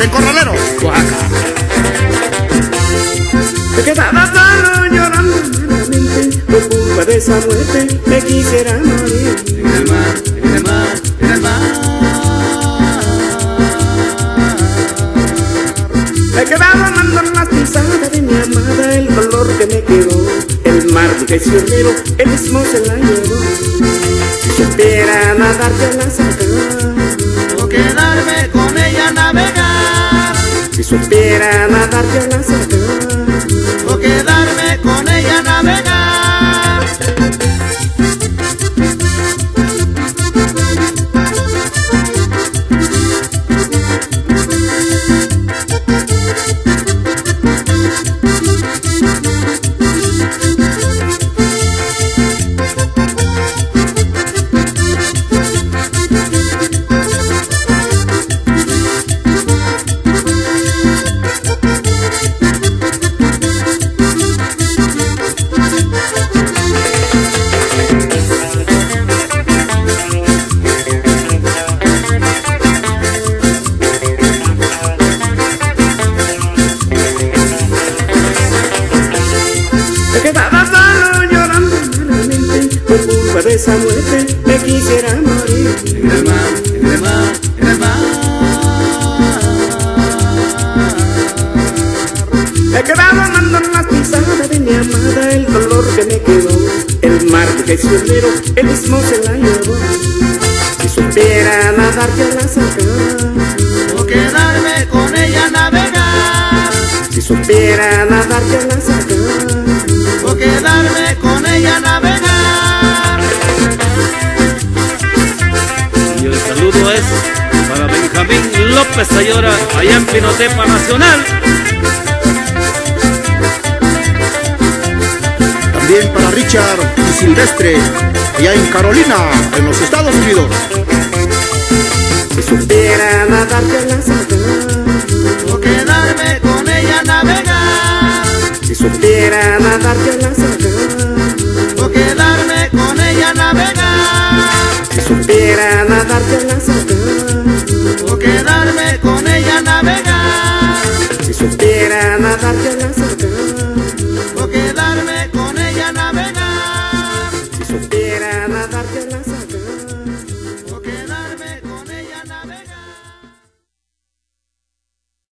en Corralero, Oaxaca. Me quedaba solo llorando amargamente por culpa de esa muerte me quisiera morir. En el mar, en el mar, en el mar. Me quedaba amando las pisadas de mi amada, el dolor que me quedó, el mar traicionero, el mismo se la llevó. Si supiera nadar ya la sacar, supiera nadar ya la esa muerte me quisiera morir. En el mar, en el mar, en el mar. Me quedaba amando las pisadas de mi amada, el dolor que me quedó, el mar traicionero, el mismo se la llevó. Si supiera nadar ya la sacar, O quedarme con ella a navegar. si supiera nadar ya la sacar. Saludo es para Benjamín López Ayora, allá en Pinotepa Nacional. También para Richard y Silvestre, allá en Carolina, en los Estados Unidos. Si supiera nadar ya la sacar, O quedarme con ella a navegar. si supiera nadar ya la sacar. O quedarme con ella a navegar. Sacar,